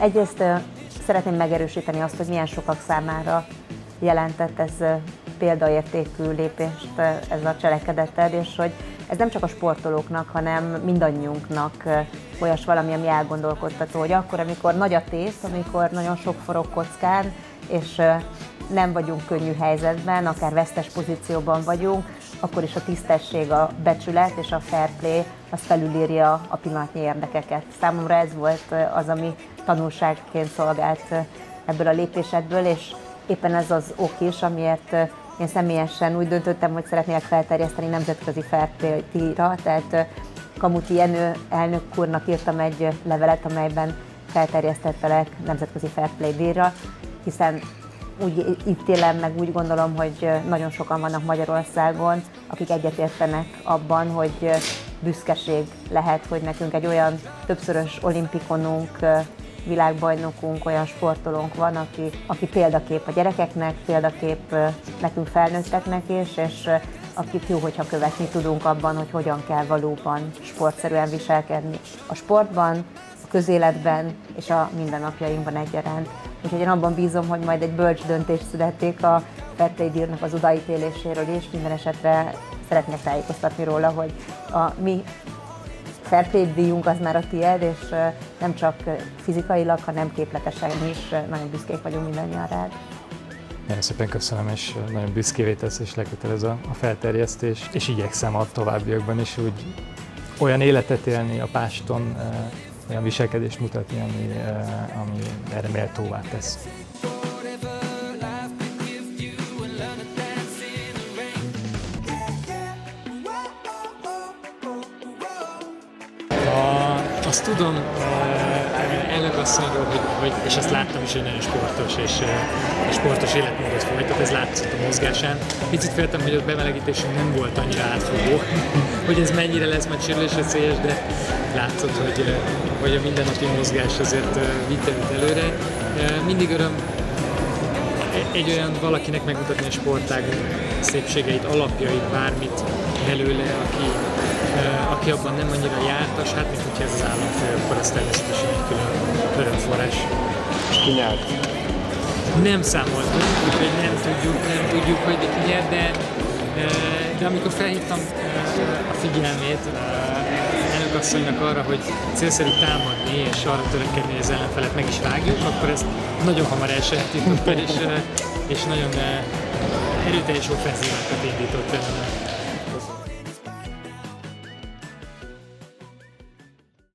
Egyrészt szeretném megerősíteni azt, hogy milyen sokak számára jelentett ez példaértékű lépést ez a cselekedeted, és hogy ez nem csak a sportolóknak, hanem mindannyiunknak olyas valami, ami elgondolkodtató, hogy akkor, amikor nagy a tészt, amikor nagyon sok forog kockán, és nem vagyunk könnyű helyzetben, akár vesztes pozícióban vagyunk, akkor is a tisztesség, a becsület és a fair play az felülírja a pillanatnyi érdekeket. Számomra ez volt az, ami tanulságként szolgált ebből a lépésedből, és éppen ez az ok is, amiért én személyesen úgy döntöttem, hogy szeretnélek felterjeszteni nemzetközi fair play-ra, tehát Kamuti Jenő elnök úrnak írtam egy levelet, amelyben felterjesztettelek nemzetközi fair play díjra, hiszen úgy ítélem, meg úgy gondolom, hogy nagyon sokan vannak Magyarországon, akik egyetértenek abban, hogy büszkeség lehet, hogy nekünk egy olyan többszörös olimpikonunk, világbajnokunk, olyan sportolónk van, aki, aki példakép a gyerekeknek, példakép nekünk felnőtteknek is, és akit jó, hogyha követni tudunk abban, hogy hogyan kell valóban sportszerűen viselkedni a sportban, a közéletben és a mindennapjainkban egyaránt. Úgyhogy én abban bízom, hogy majd egy bölcs döntés születik a Fertői az odaítéléséről is. Minden esetre szeretnék tájékoztatni róla, hogy a mi Fairtrade az már a tiéd, és nem csak fizikailag, hanem képletesen is nagyon büszkék vagyunk mindannyian rád. Nagyon szépen köszönöm, és nagyon büszkévé tesz, és lekötelez a, a felterjesztés, és igyekszem a továbbiakban is úgy olyan életet élni a páston, olyan viselkedést mutatni, ami, ami erre méltóvá tesz. azt tudom asszonyról, hogy, hogy, és ezt láttam is, hogy nagyon sportos és, uh, sportos életmódot folytat, ez látszott a mozgásán. Picit féltem, hogy a bemelegítésünk nem volt annyira átfogó, hogy ez mennyire lesz majd sérülésveszélyes, de látszott, hogy, hogy a mindennapi mozgás azért vitte őt előre. Mindig öröm egy olyan valakinek megmutatni a sportág szépségeit, alapjait, bármit belőle, aki, aki abban nem annyira jártas, hát mint hogyha ez az államfő, akkor ez természetesen egy külön örömforrás. És ki nyert? Nem számoltunk, úgyhogy nem tudjuk, nem tudjuk, hogy ki nyert, de, de amikor felhívtam a figyelmét elnökasszonynak arra, hogy célszerű támadni és arra törekedni, hogy az ellenfelet meg is vágjuk, akkor ezt nagyon hamar elsajátította, és, és nagyon erőteljes offenzívákat indított